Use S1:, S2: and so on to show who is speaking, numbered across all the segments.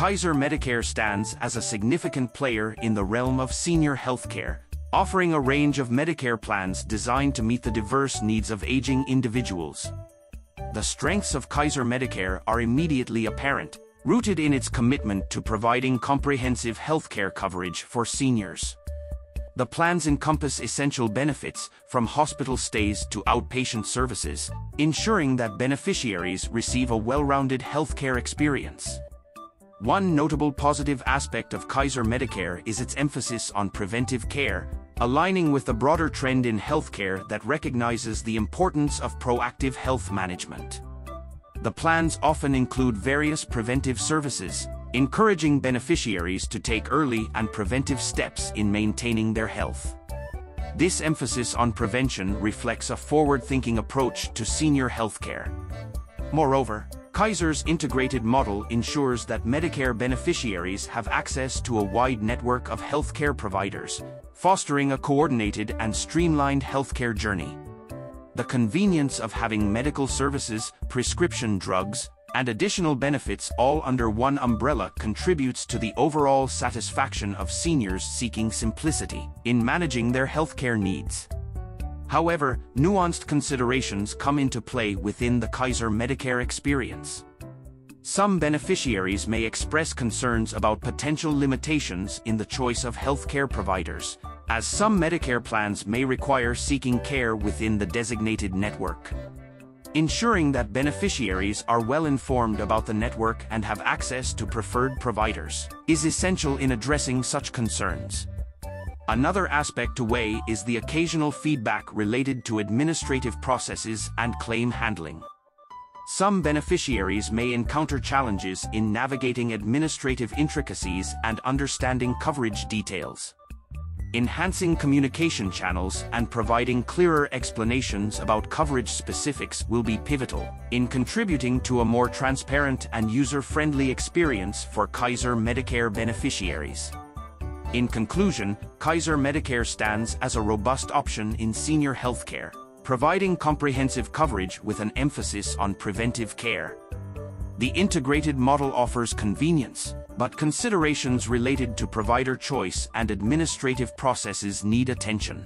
S1: Kaiser Medicare stands as a significant player in the realm of senior healthcare, offering a range of Medicare plans designed to meet the diverse needs of aging individuals. The strengths of Kaiser Medicare are immediately apparent, rooted in its commitment to providing comprehensive healthcare coverage for seniors. The plans encompass essential benefits, from hospital stays to outpatient services, ensuring that beneficiaries receive a well-rounded healthcare experience. One notable positive aspect of Kaiser Medicare is its emphasis on preventive care, aligning with the broader trend in healthcare that recognizes the importance of proactive health management. The plans often include various preventive services, encouraging beneficiaries to take early and preventive steps in maintaining their health. This emphasis on prevention reflects a forward-thinking approach to senior healthcare. Moreover, Kaiser's integrated model ensures that Medicare beneficiaries have access to a wide network of healthcare providers, fostering a coordinated and streamlined healthcare journey. The convenience of having medical services, prescription drugs, and additional benefits all under one umbrella contributes to the overall satisfaction of seniors seeking simplicity in managing their healthcare needs. However, nuanced considerations come into play within the Kaiser Medicare experience. Some beneficiaries may express concerns about potential limitations in the choice of healthcare providers, as some Medicare plans may require seeking care within the designated network. Ensuring that beneficiaries are well informed about the network and have access to preferred providers is essential in addressing such concerns. Another aspect to weigh is the occasional feedback related to administrative processes and claim handling. Some beneficiaries may encounter challenges in navigating administrative intricacies and understanding coverage details. Enhancing communication channels and providing clearer explanations about coverage specifics will be pivotal in contributing to a more transparent and user-friendly experience for Kaiser Medicare beneficiaries. In conclusion, Kaiser Medicare stands as a robust option in senior healthcare, providing comprehensive coverage with an emphasis on preventive care. The integrated model offers convenience, but considerations related to provider choice and administrative processes need attention.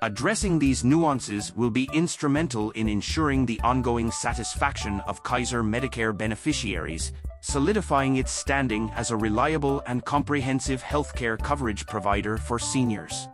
S1: Addressing these nuances will be instrumental in ensuring the ongoing satisfaction of Kaiser Medicare beneficiaries solidifying its standing as a reliable and comprehensive healthcare coverage provider for seniors.